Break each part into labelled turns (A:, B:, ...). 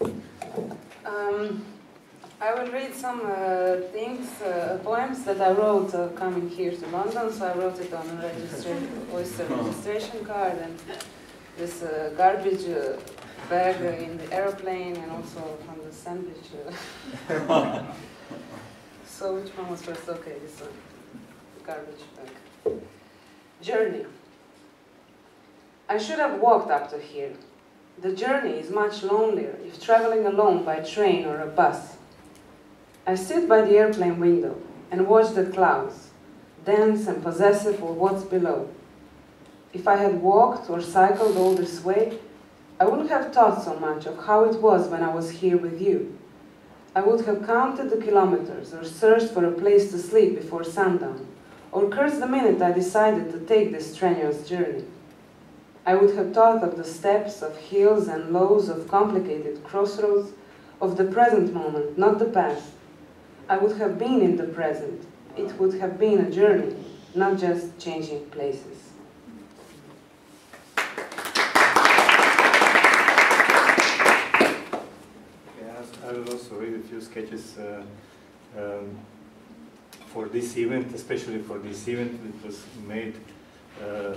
A: Um, I will read some uh, things, uh, poems that I wrote uh, coming here to London. So I wrote it on a registration, Oyster registration card and this uh, garbage uh, bag in the aeroplane and also from the sandwich. uh. so which one was first? Okay, this one, garbage bag. Journey. I should have walked up to here. The journey is much lonelier if traveling alone by train or a bus. I sit by the airplane window and watch the clouds, dense and possessive of what's below. If I had walked or cycled all this way, I wouldn't have thought so much of how it was when I was here with you. I would have counted the kilometers or searched for a place to sleep before sundown, or cursed the minute I decided to take this strenuous journey. I would have thought of the steps, of hills and lows, of complicated crossroads, of the present moment, not the past. I would have been in the present. It would have been a journey, not just changing places.
B: I will also read a few sketches uh, um, for this event, especially for this event that was made uh,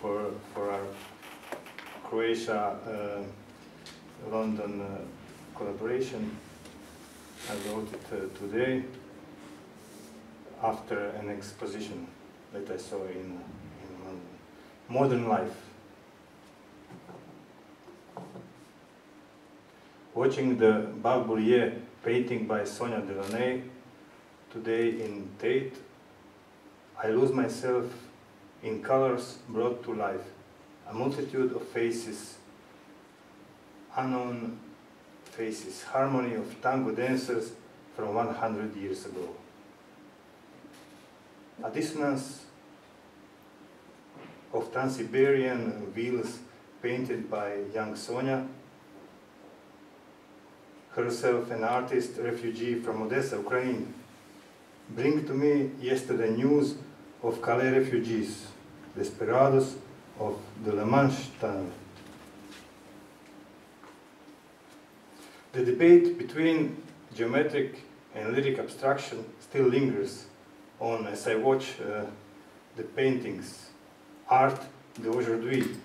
B: for, for our Croatia uh, uh, collaboration. I wrote it uh, today after an exposition that I saw in, in London. Modern Life. Watching the Bal Bullier painting by Sonia Delaunay today in Tate, I lose myself in colors brought to life, a multitude of faces, unknown faces, harmony of tango dancers from 100 years ago. A dissonance of Trans-Siberian wheels painted by young Sonia, herself an artist refugee from Odessa, Ukraine, bring to me yesterday news of Calais refugees, desperados of the La Manche Tunnel. The debate between geometric and lyric abstraction still lingers on as I watch uh, the paintings, art d'aujourd'hui,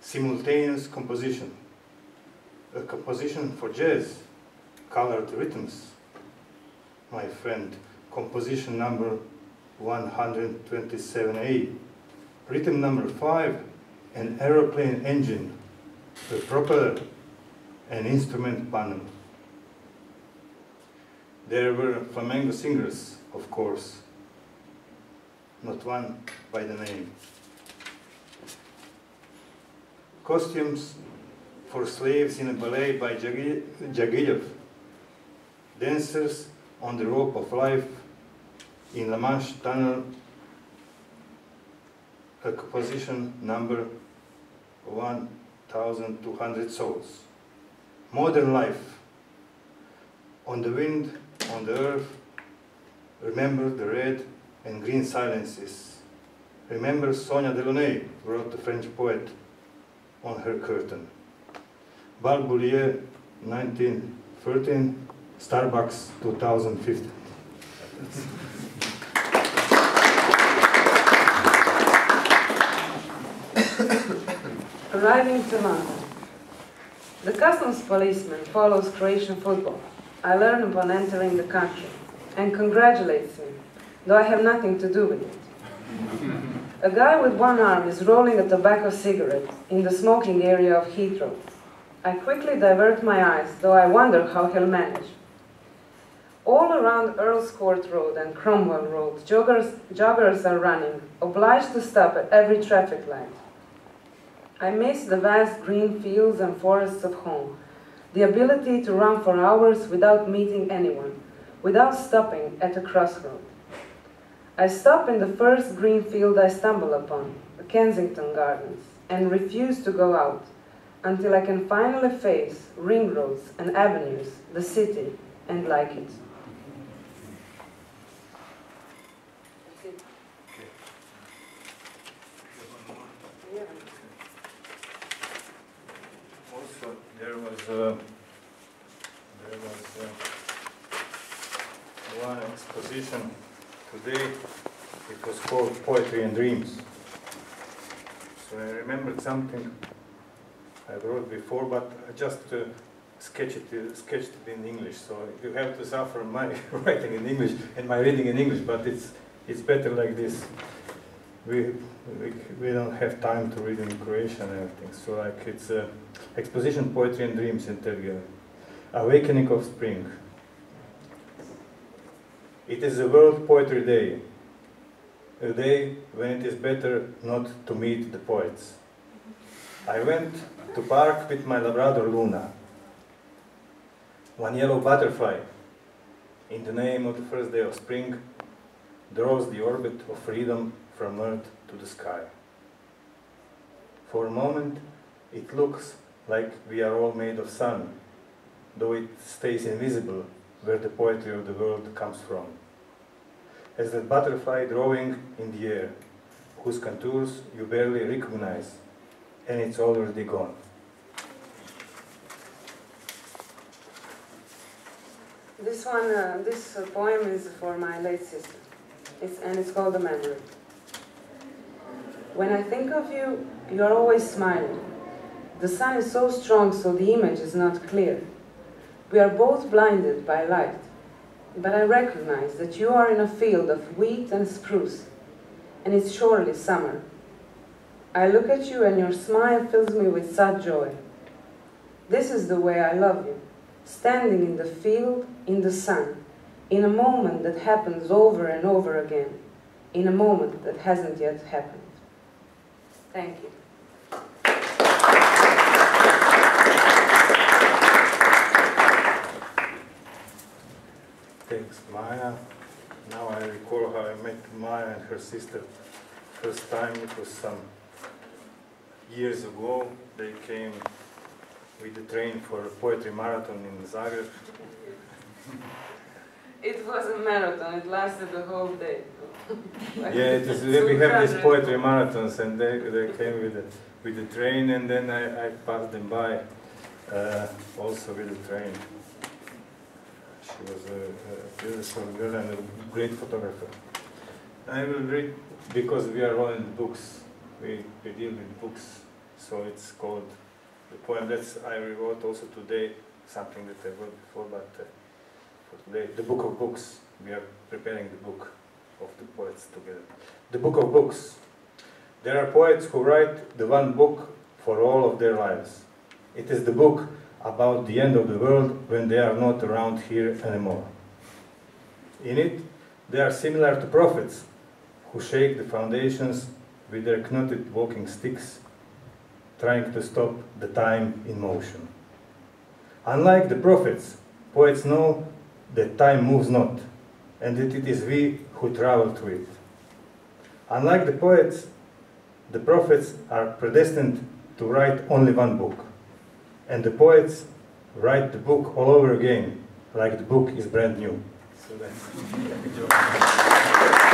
B: simultaneous composition, a composition for jazz, colored rhythms. My friend, composition number 127A, rhythm number 5, an aeroplane engine, a propeller, an instrument panel. There were flamenco singers, of course, not one by the name. Costumes for slaves in a ballet by Diaghilev, dancers on the rope of life in La Manche Tunnel, a composition number 1,200 souls. Modern life, on the wind, on the earth, remember the red and green silences. Remember Sonia Delaunay, wrote the French poet on her curtain. Bal Bullier, 1913, Starbucks, 2015.
A: Arriving to London. The customs policeman follows Croatian football. I learn upon entering the country and congratulates me, though I have nothing to do with it. A guy with one arm is rolling a tobacco cigarette in the smoking area of Heathrow. I quickly divert my eyes, though I wonder how he'll manage. All around Earl's Court Road and Cromwell Road, joggers, joggers are running, obliged to stop at every traffic light. I miss the vast green fields and forests of home, the ability to run for hours without meeting anyone, without stopping at a crossroad. I stop in the first green field I stumble upon, the Kensington Gardens, and refuse to go out until I can finally face ring roads and avenues, the city, and like it.
B: uh, there was uh, one exposition today. It was called Poetry and Dreams. So I remembered something I wrote before, but I just uh, it, uh, sketched it in English. So you have to suffer my writing in English and my reading in English, but it's, it's better like this. We, we, we don't have time to read in Croatian and everything. So like it's uh, exposition, poetry and dreams in. Awakening of Spring. It is a World Poetry Day, a day when it is better not to meet the poets. I went to park with my Labrador Luna. One yellow butterfly, in the name of the first day of spring, draws the orbit of freedom from earth to the sky. For a moment, it looks like we are all made of sun, though it stays invisible where the poetry of the world comes from. As that butterfly drawing in the air, whose contours you barely recognize, and it's already gone.
A: This one, uh, this uh, poem is for my late sister, it's, and it's called The Memory. When I think of you, you're always smiling. The sun is so strong, so the image is not clear. We are both blinded by light, but I recognize that you are in a field of wheat and spruce, and it's surely summer. I look at you and your smile fills me with such joy. This is the way I love you, standing in the field, in the sun, in a moment that happens over and over again, in a moment that hasn't yet happened. Thank you.
B: Thanks, Maja. Now I recall how I met Maja and her sister first time. It was some years ago. They came with the train for a poetry marathon in Zagreb.
A: It was a marathon, it lasted the whole day.
B: Yeah, is, we have these poetry marathons, and they, they came with the, with the train, and then I, I passed them by uh, also with the train. She was a, a beautiful girl and a great photographer. I will read because we are all in books. We, we deal with books, so it's called the poem. That's I wrote also today something that I wrote before, but uh, for today the book of books. We are preparing the book of the poets together. The book of books. There are poets who write the one book for all of their lives. It is the book about the end of the world when they are not around here anymore. In it, they are similar to prophets who shake the foundations with their knotted walking sticks, trying to stop the time in motion. Unlike the prophets, poets know that time moves not, and that it is we who travel through it. Unlike the poets, the prophets are predestined to write only one book, and the poets write the book all over again, like the book is brand new. So